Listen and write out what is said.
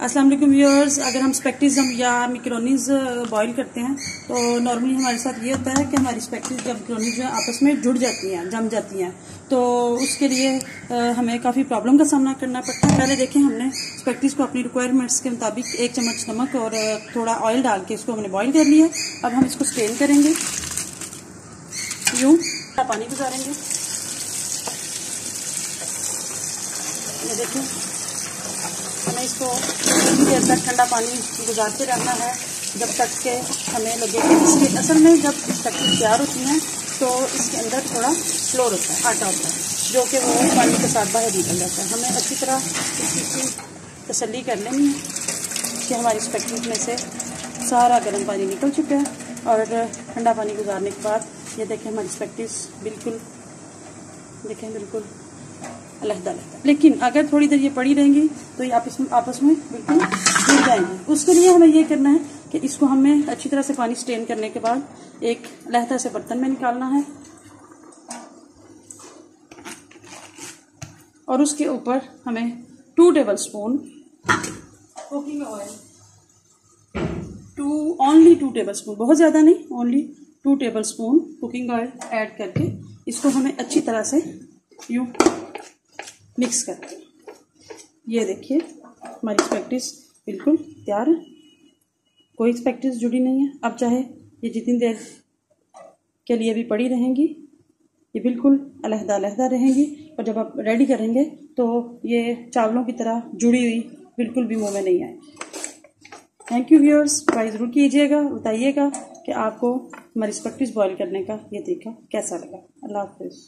अस्सलाम वालेकुम व्यूअर्स अगर हम स्पेक्टिस हम या मिक्रोनीज बॉईल करते हैं तो नॉर्मली हमारे साथ ये होता है कि हमारी स्पेक्टिस या मिक्रोनीज आपस में जुड़ जाती हैं, जम जाती हैं। तो उसके लिए हमें काफ़ी प्रॉब्लम का सामना करना पड़ता है। पहले देखें, हमने स्पेक्टिस को अपनी रिक्वायरमेंट्स के मुताबिक एक चम्मच नमक और थोड़ा ऑयल डाल के इसको हमने बॉयल कर लिया अब हम इसको स्टेन करेंगे। यूँ पानी गुजारेंगे। देखें। हमें इसको देर तक ठंडा पानी गुजारते रहना है जब तक के हमें लगे इसके, असल में जब स्टक्की तैयार होती हैं तो इसके अंदर थोड़ा फ्लोर होता है, आटा होता है, जो कि वो पानी के साथ बाहर निकल जाता है। हमें अच्छी तरह इस चीज़ की तसली कर लेनी है कि हमारी स्पेक्टिस में से सारा गर्म पानी निकल चुका है और ठंडा पानी गुजारने के बाद, ये देखें हमारी स्पेक्टिस बिल्कुल, देखें बिल्कुल अलहदा अलहदा। लेकिन अगर थोड़ी देर ये पड़ी रहेंगी तो ये आपस में आपस में बिल्कुल जुड़ जाएँगे। उसके लिए हमें ये करना है कि इसको हमें अच्छी तरह से पानी स्टेन करने के बाद एक अलहदा से बर्तन में निकालना है। और उसके ऊपर हमें two tablespoon cooking oil two only two tablespoon बहुत ज़्यादा नहीं only two tablespoon cooking oil add करके इसको हमें अच्छी तरह से यूँ मिक्स करते हैं। ये देखिए, हमारी स्पेक्टिस बिल्कुल तैयार है। कोई स्पेक्टिस जुड़ी नहीं है। अब चाहे ये जितनी देर के लिए भी पड़ी रहेंगी, ये बिल्कुल अलहदा अलहदा रहेंगी। और जब आप रेडी करेंगे तो ये चावलों की तरह जुड़ी हुई बिल्कुल भी मुँह में नहीं आएगी। थैंक यू व्यूअर्स ट्राई ज़रूर कीजिएगा, बताइएगा कि आपको हमारी स्पेक्टिस बॉयल करने का ये तरीका कैसा लगा। अल्लाह हाफिज़।